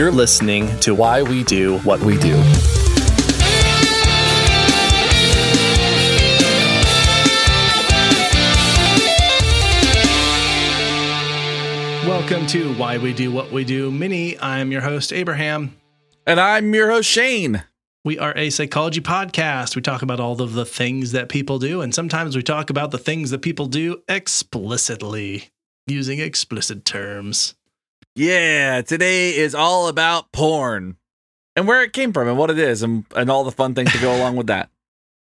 You're listening to Why We Do What We Do. Welcome to Why We Do What We Do Mini. I'm your host, Abraham. And I'm your host, Shane. We are a psychology podcast. We talk about all of the things that people do, and sometimes we talk about the things that people do explicitly, using explicit terms. Yeah, today is all about porn and where it came from and what it is and, and all the fun things to go along with that.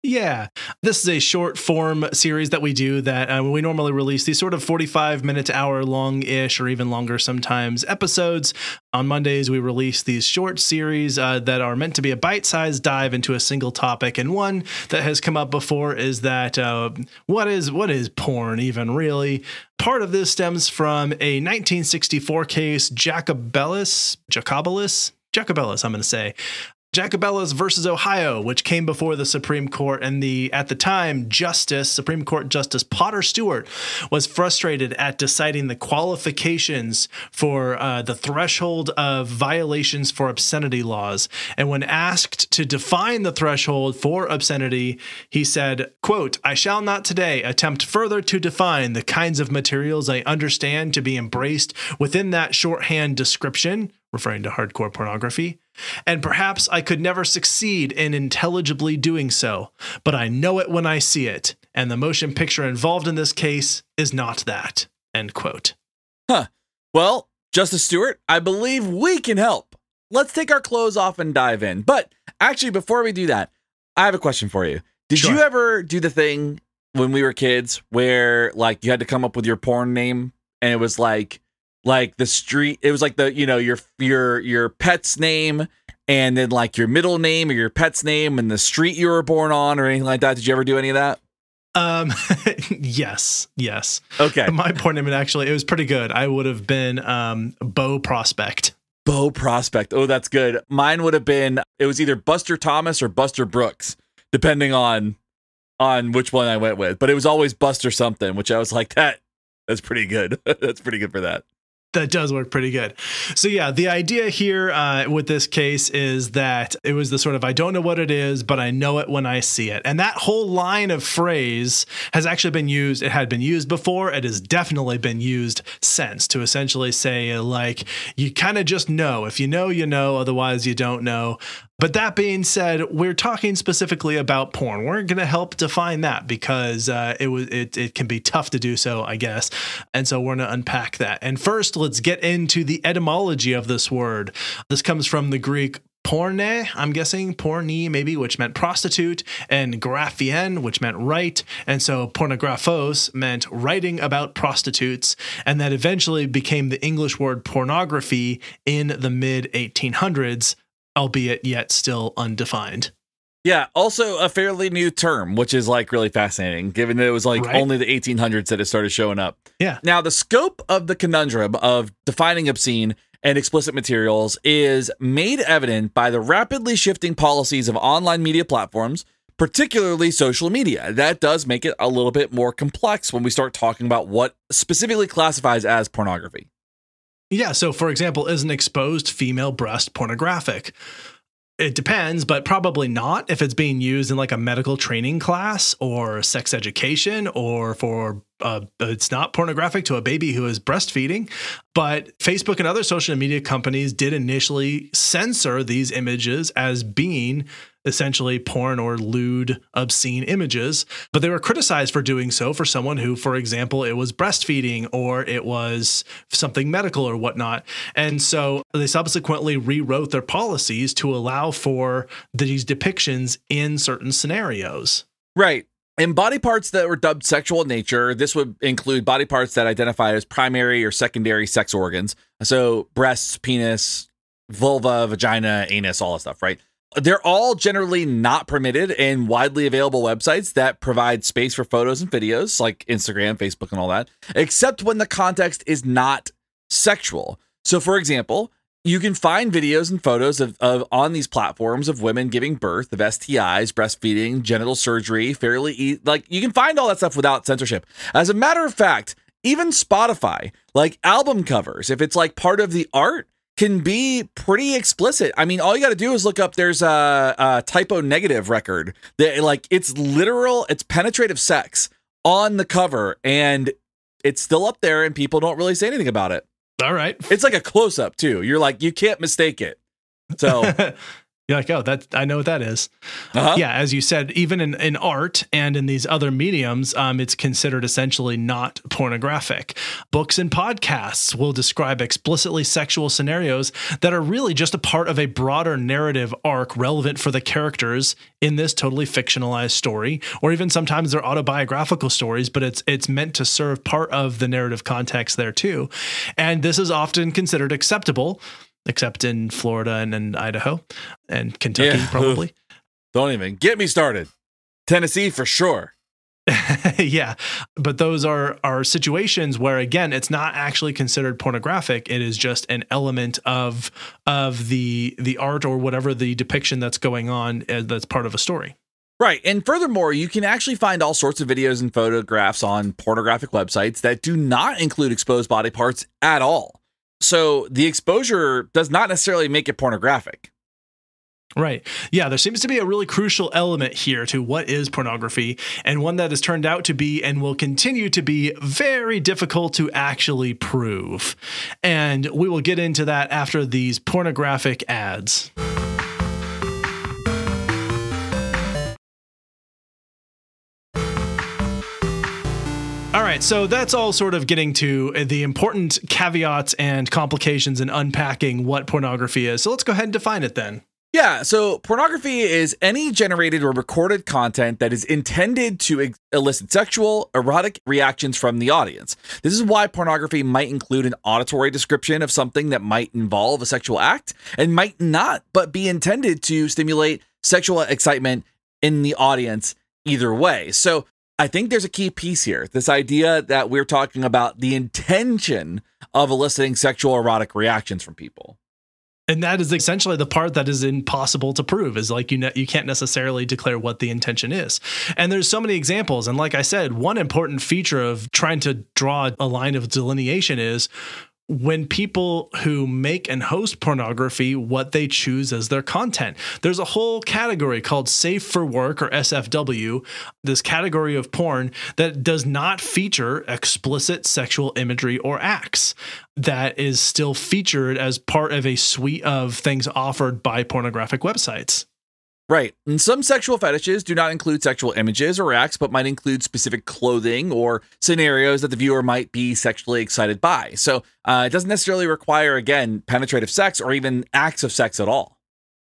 Yeah, this is a short form series that we do that uh, we normally release these sort of 45 minute hour long ish or even longer sometimes episodes. On Mondays, we release these short series uh, that are meant to be a bite sized dive into a single topic. And one that has come up before is that uh, what is what is porn even really? Part of this stems from a 1964 case, Jacobellis, Jacobellis, Jacobellis, I'm going to say, Jacobellis versus Ohio, which came before the Supreme Court, and the at the time Justice Supreme Court Justice Potter Stewart was frustrated at deciding the qualifications for uh, the threshold of violations for obscenity laws. And when asked to define the threshold for obscenity, he said, "quote I shall not today attempt further to define the kinds of materials I understand to be embraced within that shorthand description." Referring to hardcore pornography. And perhaps I could never succeed in intelligibly doing so, but I know it when I see it, and the motion picture involved in this case is not that. End quote. Huh. Well, Justice Stewart, I believe we can help. Let's take our clothes off and dive in. But actually, before we do that, I have a question for you. Did Sure. you ever do the thing when we were kids where like you had to come up with your porn name and it was like like the street it was like the you know your your your pet's name and then like your middle name or your pet's name and the street you were born on or anything like that did you ever do any of that Um, yes, yes. okay My porn name, actually, it was pretty good. I would have been um, Bo Prospect. Bo Prospect. Oh, that's good. Mine would have been it was either Buster Thomas or Buster Brooks, depending on on which one I went with. But it was always Buster something, which I was like, that that's pretty good. that's pretty good for that. That does work pretty good. So, yeah, the idea here uh, with this case is that it was the sort of I don't know what it is, but I know it when I see it. And that whole line of phrase has actually been used. It had been used before. It has definitely been used since to essentially say, like, you kind of just know. If you know, you know. Otherwise, you don't know. But that being said, we're talking specifically about porn. We're going to help define that because uh, it was it, it can be tough to do so, I guess. And so we're going to unpack that. And first, let's get into the etymology of this word. This comes from the Greek porne, I'm guessing, porni maybe, which meant prostitute, and graphein, which meant write. And so pornographos meant writing about prostitutes, and that eventually became the English word pornography in the mid 1800s, albeit yet still undefined. Yeah, also a fairly new term, which is like really fascinating, given that it was like Right. only the 1800s that it started showing up. Yeah. Now, the scope of the conundrum of defining obscene and explicit materials is made evident by the rapidly shifting policies of online media platforms, particularly social media. That does make it a little bit more complex when we start talking about what specifically classifies as pornography. Yeah. So, for example, is an exposed female breast pornographic? It depends, but probably not if it's being used in like a medical training class or sex education or for uh, it's not pornographic to a baby who is breastfeeding. But Facebook and other social media companies did initially censor these images as being essentially porn or lewd, obscene images. But they were criticized for doing so for someone who, for example, it was breastfeeding or it was something medical or whatnot. And so they subsequently rewrote their policies to allow for these depictions in certain scenarios. Right. In body parts that were dubbed sexual in nature, this would include body parts that identify as primary or secondary sex organs. So breasts, penis, vulva, vagina, anus, all that stuff, right? They're all generally not permitted in widely available websites that provide space for photos and videos like Instagram, Facebook, and all that, except when the context is not sexual. So, for example, you can find videos and photos of, of on these platforms of women giving birth, of STIs, breastfeeding, genital surgery, fairly e- like you can find all that stuff without censorship. As a matter of fact, even Spotify, like album covers, if it's like part of the art, can be pretty explicit. I mean, all you got to do is look up. There's a, a Type O Negative record that, like, it's literal. It's penetrative sex on the cover, and it's still up there, and people don't really say anything about it. All right. It's like a close up too. You're like, you can't mistake it. So You're like, oh, that I know what that is. uh-huh. Yeah, as you said, even in, in art and in these other mediums, um, it's considered essentially not pornographic. Books and podcasts will describe explicitly sexual scenarios that are really just a part of a broader narrative arc relevant for the characters in this totally fictionalized story, or even sometimes they're autobiographical stories, but it's it's meant to serve part of the narrative context there too. And this is often considered acceptable except in Florida and in Idaho and Kentucky, Yeah. probably. don't even get me started. Tennessee for sure. yeah, but those are are situations where again, it's not actually considered pornographic. It is just an element of of the the art or whatever the depiction that's going on uh, that's part of a story. Right. And furthermore, you can actually find all sorts of videos and photographs on pornographic websites that do not include exposed body parts at all. So the exposure does not necessarily make it pornographic. Right. Yeah, there seems to be a really crucial element here to what is pornography, and one that has turned out to be and will continue to be very difficult to actually prove. And we will get into that after these pornographic ads. Right, so that's all sort of getting to uh, the important caveats and complications and unpacking what pornography is. So let's go ahead and define it then. Yeah, so pornography is any generated or recorded content that is intended to elicit sexual, erotic reactions from the audience. This is why pornography might include an auditory description of something that might involve a sexual act and might not, but be intended to stimulate sexual excitement in the audience either way. So I think there's a key piece here this idea that we're talking about the intention of eliciting sexual erotic reactions from people. And that is essentially the part that is impossible to prove is like you ne- you can't necessarily declare what the intention is. And there's so many examples and like I said, one important feature of trying to draw a line of delineation is when people who make and host pornography what they choose as their content. There's a whole category called safe for work or SFW, this category of porn that does not feature explicit sexual imagery or acts that is still featured as part of a suite of things offered by pornographic websites. Right. And some sexual fetishes do not include sexual images or acts, but might include specific clothing or scenarios that the viewer might be sexually excited by. So uh, it doesn't necessarily require, again, penetrative sex or even acts of sex at all.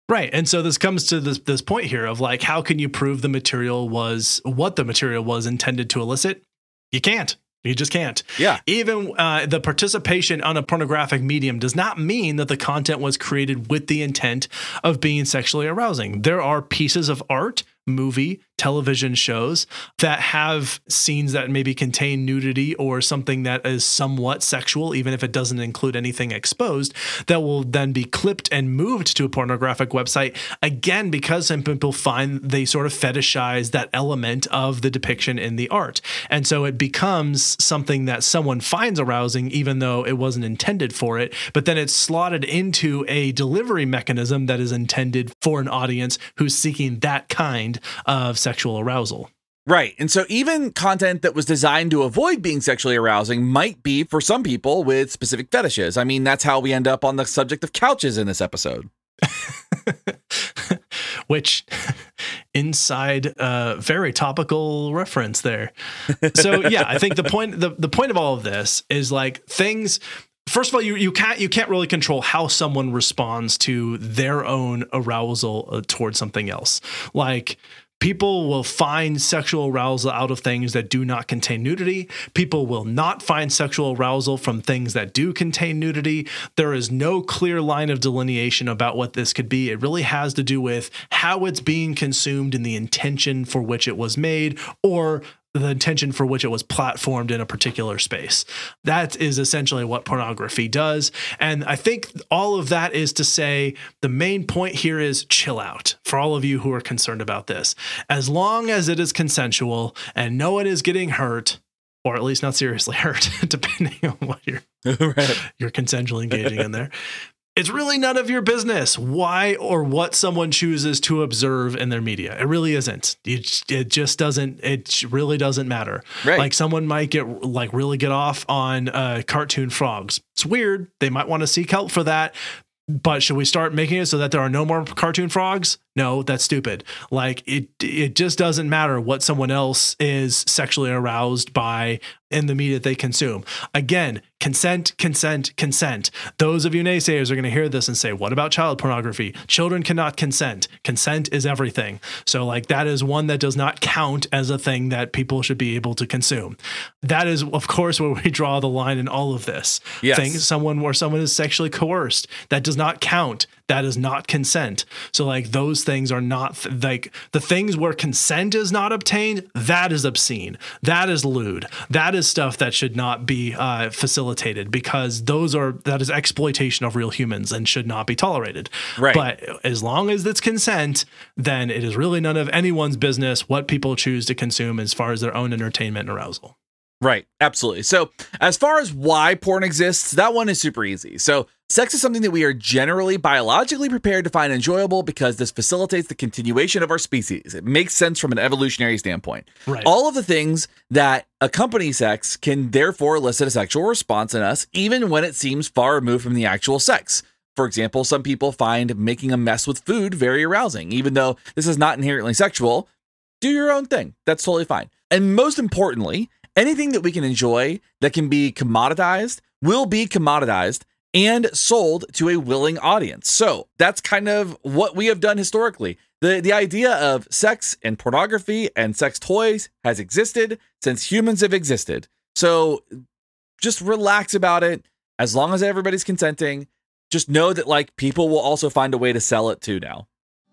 Right. And so this comes to this this point here of like how can you prove the material was what the material was intended to elicit? You can't. You just can't. Yeah. Even uh, the participation on a pornographic medium does not mean that the content was created with the intent of being sexually arousing. There are pieces of art, movie, television shows that have scenes that maybe contain nudity or something that is somewhat sexual, even if it doesn't include anything exposed, that will then be clipped and moved to a pornographic website. Again, because some people find they sort of fetishize that element of the depiction in the art. And so it becomes something that someone finds arousing, even though it wasn't intended for it. But then it's slotted into a delivery mechanism that is intended for an audience who's seeking that kind of sexual arousal. Right. And so even content that was designed to avoid being sexually arousing might be for some people with specific fetishes. I mean, that's how we end up on the subject of couches in this episode. Which inside a very topical reference there. So yeah, I think the point the, the point of all of this is like things first of all you you can't you can't really control how someone responds to their own arousal uh, towards something else. Like People will find sexual arousal out of things that do not contain nudity. People will not find sexual arousal from things that do contain nudity. There is no clear line of delineation about what this could be. It really has to do with how it's being consumed and the intention for which it was made or the intention for which it was platformed in a particular space. That is essentially what pornography does. And I think all of that is to say the main point here is chill out for all of you who are concerned about this. As long as it is consensual and no one is getting hurt, or at least not seriously hurt, depending on what you're right. you're consensually engaging in there. It's really none of your business why or what someone chooses to observe in their media. It really isn't. It, it just doesn't. It really doesn't matter. Right. Like someone might get like really get off on uh, cartoon frogs. It's weird. They might want to seek help for that. But should we start making it so that there are no more cartoon frogs? No, that's stupid. Like it it just doesn't matter what someone else is sexually aroused by in the media they consume. Again, consent, consent, consent. Those of you naysayers are going to hear this and say, "What about child pornography? Children cannot consent. Consent is everything." So like that is one that does not count as a thing that people should be able to consume. That is of course where we draw the line in all of this. Yes. Things someone where someone is sexually coerced, that does not count that is not consent. So like those things are not like the things where consent is not obtained, that is obscene. That is lewd. That is stuff that should not be uh, facilitated because those are that is exploitation of real humans and should not be tolerated. Right. But as long as it's consent, then it is really none of anyone's business what people choose to consume as far as their own entertainment and arousal. Right, absolutely. So, as far as why porn exists, that one is super easy. So, sex is something that we are generally biologically prepared to find enjoyable because this facilitates the continuation of our species. It makes sense from an evolutionary standpoint. Right. All of the things that accompany sex can therefore elicit a sexual response in us, even when it seems far removed from the actual sex. For example, some people find making a mess with food very arousing, even though this is not inherently sexual. Do your own thing. That's totally fine. And most importantly, anything that we can enjoy that can be commoditized will be commoditized and sold to a willing audience. So that's kind of what we have done historically. The, the idea of sex and pornography and sex toys has existed since humans have existed. So just relax about it. As long as everybody's consenting, just know that like people will also find a way to sell it too now.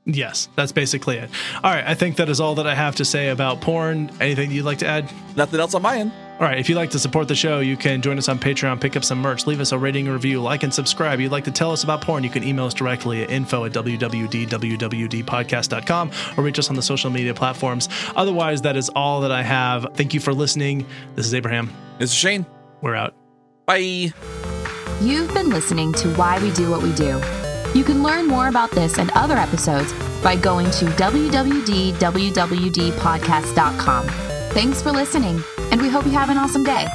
Yes, that's basically it. All right, I think that is all that I have to say about porn. Anything you'd like to add? Nothing else on my end. All right, if you'd like to support the show, you can join us on Patreon, pick up some merch, leave us a rating and review, like and subscribe. You'd like to tell us about porn, you can email us directly at info at www.wwdpodcast.com or reach us on the social media platforms. Otherwise, that is all that I have. Thank you for listening. This is Abraham. This is Shane. We're out. Bye. You've been listening to Why We Do What We Do. You can learn more about this and other episodes by going to www.wwdpodcast.com. Thanks for listening, and we hope you have an awesome day.